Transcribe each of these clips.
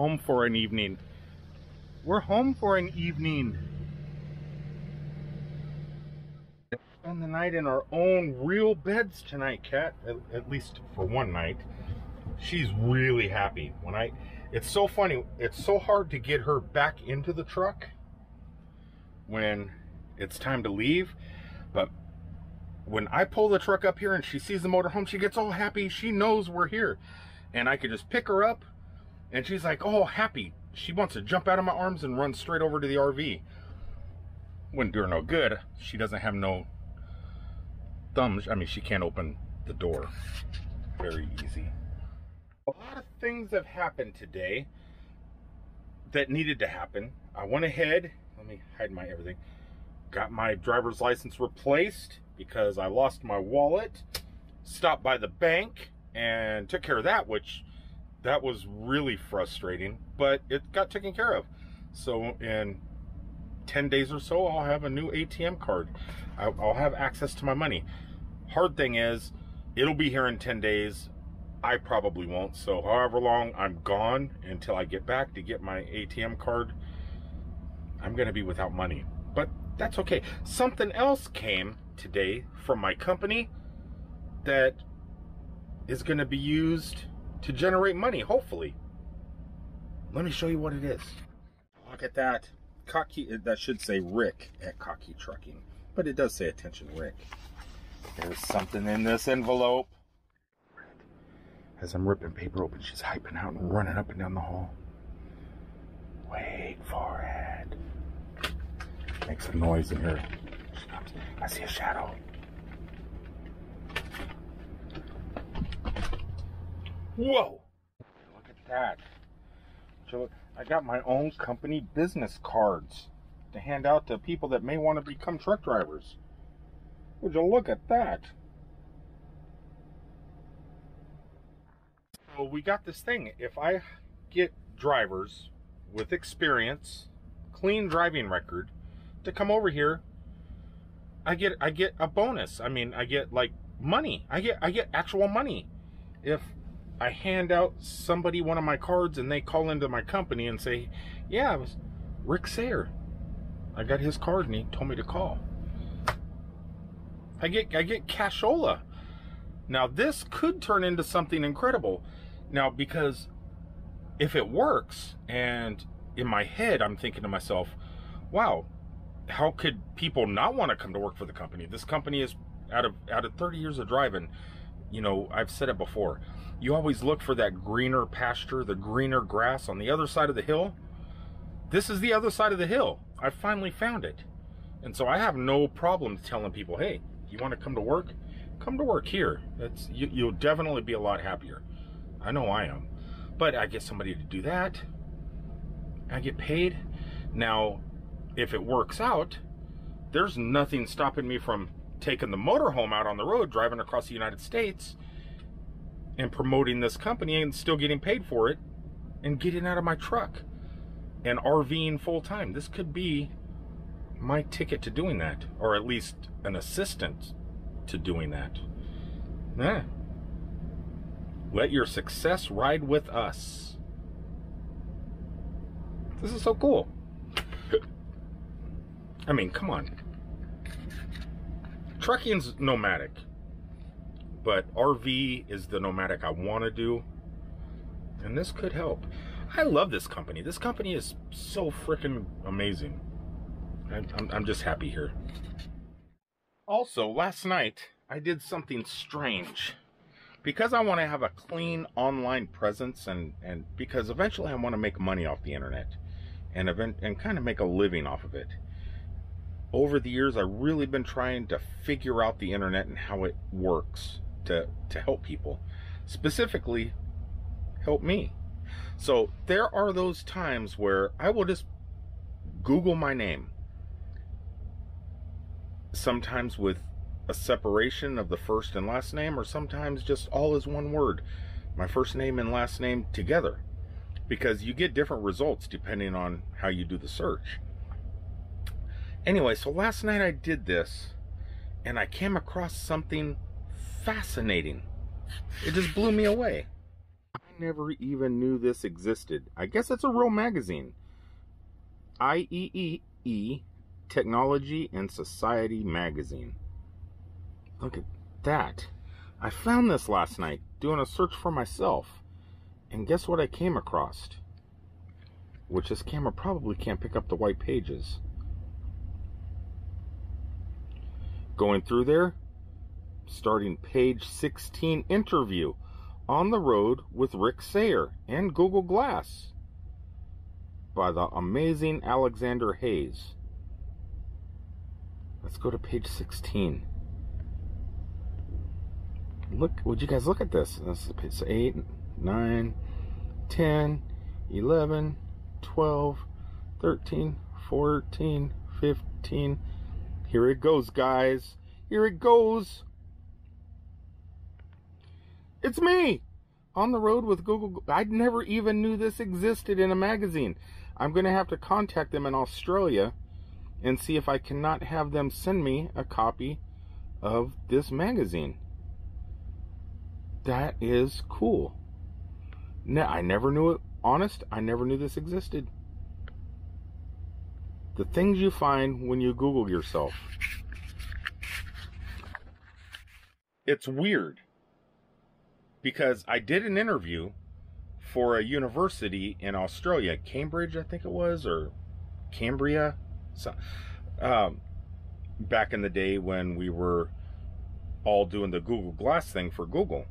home for an evening. We're home for an evening. Spend the night in our own real beds tonight, Kat. At, at least for one night. She's really happy. When I, it's so funny. It's so hard to get her back into the truck when it's time to leave. But when I pull the truck up here and she sees the motorhome, she gets all happy. She knows we're here. And I can just pick her up and she's like, oh, happy. She wants to jump out of my arms and run straight over to the RV. Wouldn't do her no good. She doesn't have no thumbs. I mean, she can't open the door very easy. A lot of things have happened today that needed to happen. I went ahead, let me hide my everything, got my driver's license replaced because I lost my wallet, stopped by the bank and took care of that, which that was really frustrating, but it got taken care of. So in 10 days or so, I'll have a new ATM card. I'll have access to my money. Hard thing is, it'll be here in 10 days. I probably won't. So however long I'm gone until I get back to get my ATM card, I'm going to be without money. But that's okay. Something else came today from my company that is going to be used to generate money, hopefully. Let me show you what it is. Look at that. Cocky, uh, that should say Rick at Cocky Trucking, but it does say attention Rick. There's something in this envelope. As I'm ripping paper open, she's hyping out and running up and down the hall. Wait for it. Makes a noise in here. I see a shadow. Whoa! Look at that. So I got my own company business cards to hand out to people that may want to become truck drivers. Would you look at that? So we got this thing. If I get drivers with experience, clean driving record, to come over here, I get I get a bonus. I mean, I get like money. I get I get actual money. If I hand out somebody one of my cards and they call into my company and say, "Yeah, it was Rick Sayer. I got his card and he told me to call." I get I get cashola. Now this could turn into something incredible. Now because if it works and in my head I'm thinking to myself, "Wow, how could people not want to come to work for the company? This company is out of out of 30 years of driving, you know, I've said it before. You always look for that greener pasture, the greener grass on the other side of the hill. This is the other side of the hill. I finally found it. And so I have no problem telling people, "Hey, you want to come to work? Come to work here. That's you, you'll definitely be a lot happier." I know I am. But I get somebody to do that. I get paid. Now, if it works out, there's nothing stopping me from taking the motorhome out on the road, driving across the United States, and promoting this company and still getting paid for it, and getting out of my truck and RVing full time. This could be my ticket to doing that, or at least an assistant to doing that. Yeah. Let your success ride with us. This is so cool. I mean, come on. Trucking's nomadic, but RV is the nomadic I want to do, and this could help. I love this company. This company is so freaking amazing. I'm, I'm, just happy here. Also, last night I did something strange because I want to have a clean online presence and, and because eventually I want to make money off the internet and event and kind of make a living off of it over the years, I've really been trying to figure out the internet and how it works to, to help people. Specifically, help me. So there are those times where I will just Google my name. Sometimes with a separation of the first and last name, or sometimes just all as one word. My first name and last name together. Because you get different results depending on how you do the search. Anyway, so last night I did this and I came across something fascinating. It just blew me away. I never even knew this existed. I guess it's a real magazine. IEEE Technology and Society Magazine. Look at that. I found this last night doing a search for myself. And guess what I came across? Which this camera probably can't pick up the white pages. Going through there, starting page 16 interview on the road with Rick Sayer and Google Glass by the amazing Alexander Hayes. Let's go to page 16. Look, would you guys look at this? This is page 8, 9, 10, 11, 12, 13, 14, 15. Here it goes, guys. Here it goes. It's me on the road with Google. I never even knew this existed in a magazine. I'm going to have to contact them in Australia and see if I cannot have them send me a copy of this magazine. That is cool. No, I never knew it. Honest, I never knew this existed. The things you find when you Google yourself. It's weird because I did an interview for a university in Australia, Cambridge, I think it was, or Cambria, so, um, back in the day when we were all doing the Google Glass thing for Google.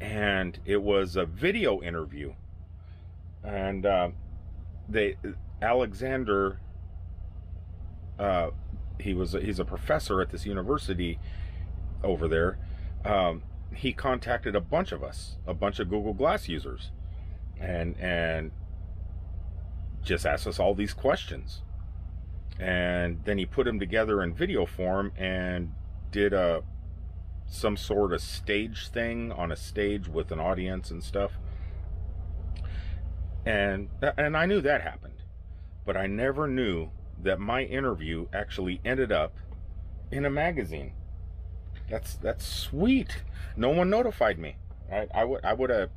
And it was a video interview. And uh, they, Alexander, uh, he was he's a professor at this university over there. Um, he contacted a bunch of us, a bunch of Google Glass users, and and just asked us all these questions. And then he put them together in video form and did a some sort of stage thing on a stage with an audience and stuff. And and I knew that happened, but I never knew that my interview actually ended up in a magazine. That's that's sweet. No one notified me. I, I would I would have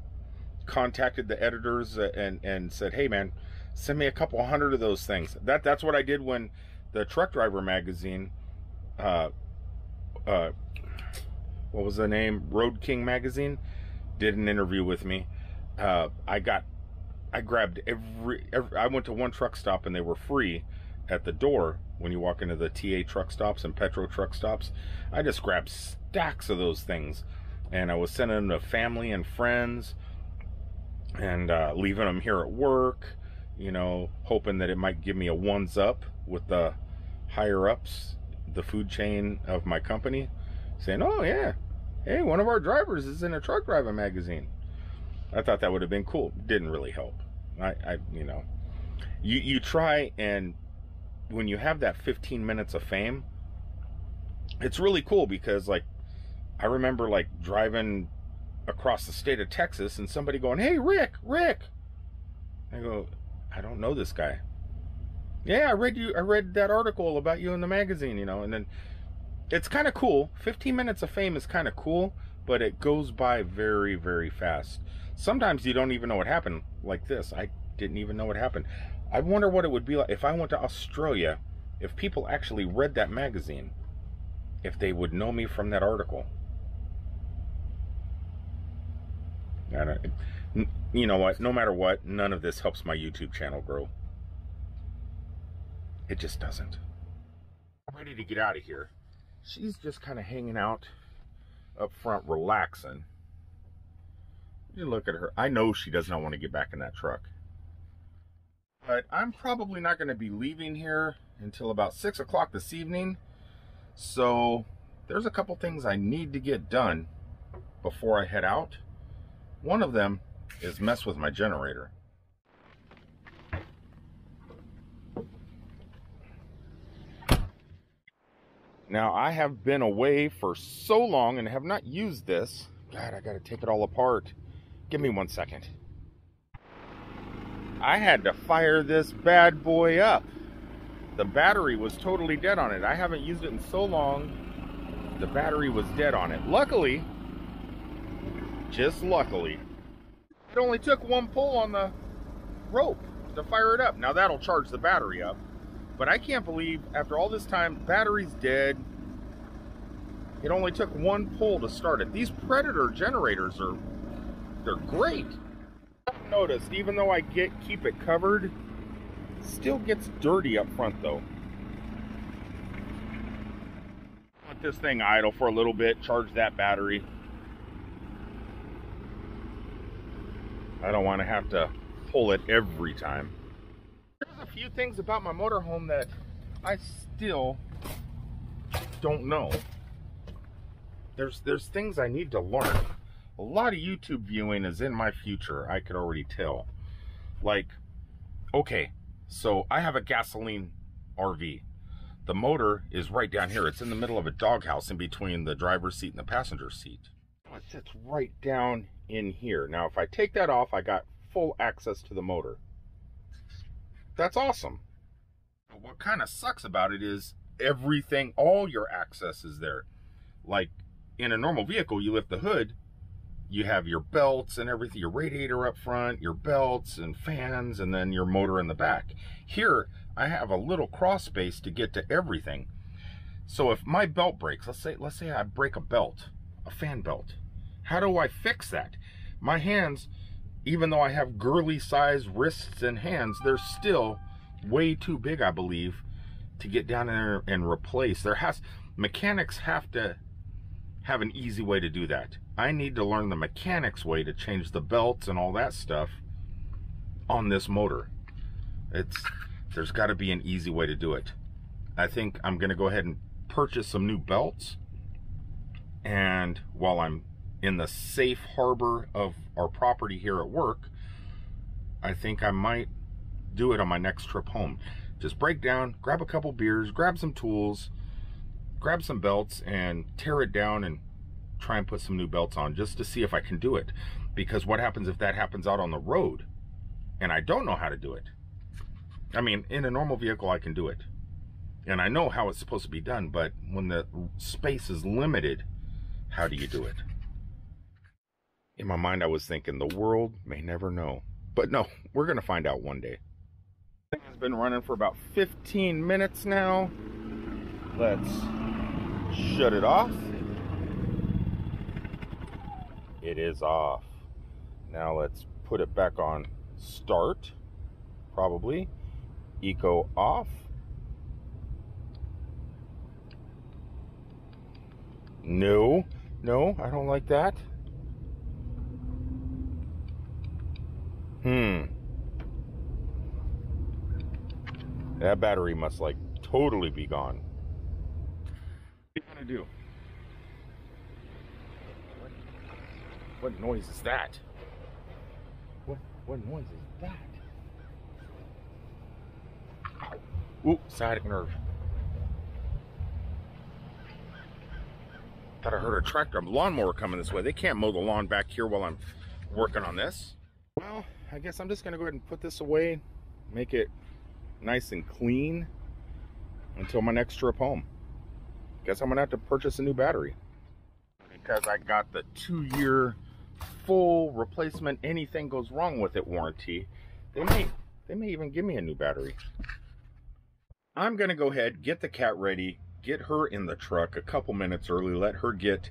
contacted the editors and and said, "Hey man, send me a couple hundred of those things." That that's what I did when the Truck Driver magazine uh uh what was the name? Road King magazine did an interview with me. Uh I got I grabbed every, every I went to one truck stop and they were free at the door when you walk into the TA truck stops and Petro truck stops. I just grabbed stacks of those things and I was sending them to family and friends and uh, leaving them here at work, you know, hoping that it might give me a ones up with the higher ups, the food chain of my company, saying, oh, yeah, hey, one of our drivers is in a truck driving magazine. I thought that would have been cool. Didn't really help. I, I you know, you, you try and when you have that 15 minutes of fame, it's really cool because like I remember like driving across the state of Texas and somebody going, "Hey, Rick, Rick." I go, "I don't know this guy." Yeah, I read you I read that article about you in the magazine, you know, and then it's kind of cool. 15 minutes of fame is kind of cool, but it goes by very very fast. Sometimes you don't even know what happened like this. I didn't even know what happened. I wonder what it would be like if I went to Australia, if people actually read that magazine, if they would know me from that article. you know what? No matter what, none of this helps my YouTube channel grow. It just doesn't. I'm ready to get out of here. She's just kind of hanging out up front, relaxing. You look at her. I know she does not want to get back in that truck. But I'm probably not going to be leaving here until about 6 o'clock this evening. So there's a couple things I need to get done before I head out. One of them is mess with my generator. Now, I have been away for so long and have not used this. God, I got to take it all apart. Give me one second. I had to fire this bad boy up. The battery was totally dead on it. I haven't used it in so long. The battery was dead on it. Luckily, just luckily, It only took one pull on the rope to fire it up. Now that'll charge the battery up. But I can't believe after all this time, battery's dead. It only took one pull to start it. These Predator generators are, they're great. I've noticed, even though I get keep it covered, still gets dirty up front though. Let this thing idle for a little bit, charge that battery. I don't want to have to pull it every time. Few things about my motorhome that I still don't know. There's there's things I need to learn. A lot of YouTube viewing is in my future, I could already tell. Like, okay, so I have a gasoline RV. The motor is right down here. It's in the middle of a doghouse in between the driver's seat and the passenger seat. It sits right down in here. Now, if I take that off, I got full access to the motor. That's awesome. But what kind of sucks about it is everything, all your access is there. Like in a normal vehicle, you lift the hood, you have your belts and everything, your radiator up front, your belts and fans, and then your motor in the back. Here, I have a little cross space to get to everything. So if my belt breaks, let's say let's say I break a belt, a fan belt. How do I fix that? My hands even though I have girly sized wrists and hands, they're still way too big, I believe, to get down there and replace. There has mechanics have to have an easy way to do that. I need to learn the mechanics way to change the belts and all that stuff on this motor. It's there's got to be an easy way to do it. I think I'm going to go ahead and purchase some new belts and while I'm in the safe harbor of our property here at work, I think I might do it on my next trip home. Just break down, grab a couple beers, grab some tools, grab some belts, and tear it down and try and put some new belts on just to see if I can do it. Because what happens if that happens out on the road and I don't know how to do it? I mean, in a normal vehicle, I can do it. And I know how it's supposed to be done, but when the space is limited, how do you do it? In my mind, I was thinking the world may never know. But no, we're going to find out one day. Has been running for about 15 minutes now. Let's shut it off. It is off. Now let's put it back on start, probably. Eco off. No, no, I don't like that. That battery must like totally be gone. What are you gonna do? What, what noise is that? What what noise is that? Ow. Ooh, sciatic nerve. Thought I heard a tractor, a lawnmower coming this way. They can't mow the lawn back here while I'm working on this. Well, I guess I'm just gonna go ahead and put this away, make it nice and clean until my next trip home. Guess I'm gonna have to purchase a new battery because I got the two year full replacement anything goes wrong with it warranty. They may they may even give me a new battery. I'm gonna go ahead, get the cat ready, get her in the truck a couple minutes early, let her get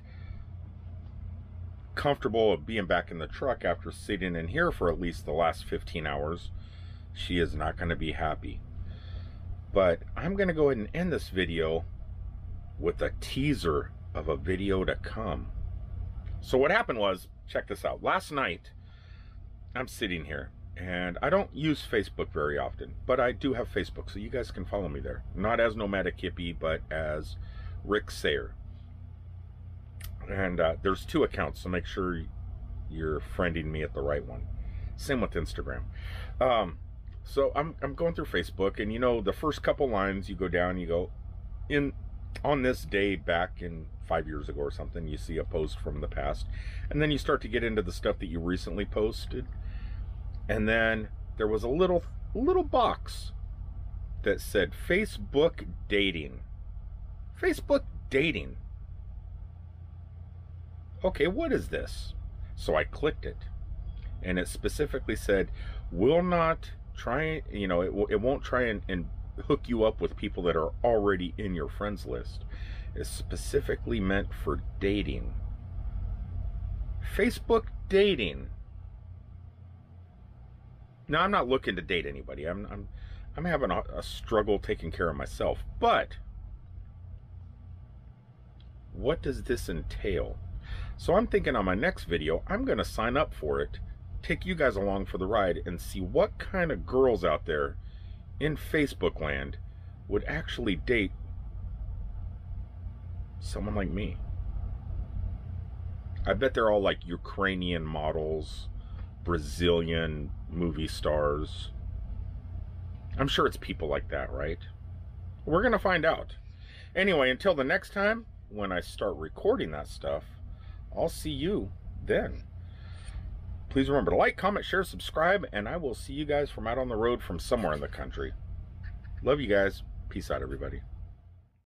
comfortable of being back in the truck after sitting in here for at least the last 15 hours, she is not going to be happy. But I'm going to go ahead and end this video with a teaser of a video to come. So what happened was, check this out. Last night, I'm sitting here and I don't use Facebook very often, but I do have Facebook, so you guys can follow me there. Not as Nomadic Hippie, but as Rick Sayer and uh, there's two accounts so make sure you're friending me at the right one same with instagram um, so I'm, I'm going through facebook and you know the first couple lines you go down you go in on this day back in five years ago or something you see a post from the past and then you start to get into the stuff that you recently posted and then there was a little little box that said facebook dating facebook dating okay, what is this? So I clicked it. and it specifically said, will not try, you know, it, it won't try and, and hook you up with people that are already in your friends list. It's specifically meant for dating. Facebook dating. Now, I'm not looking to date anybody. I'm, I'm, I'm having a, a struggle taking care of myself. But what does this entail? So I'm thinking on my next video, I'm going to sign up for it, take you guys along for the ride, and see what kind of girls out there in Facebook land would actually date someone like me. I bet they're all like Ukrainian models, Brazilian movie stars. I'm sure it's people like that, right? We're going to find out. Anyway, until the next time, when I start recording that stuff, I'll see you then. Please remember to like, comment, share, subscribe, and I will see you guys from out on the road from somewhere in the country. Love you guys. Peace out, everybody.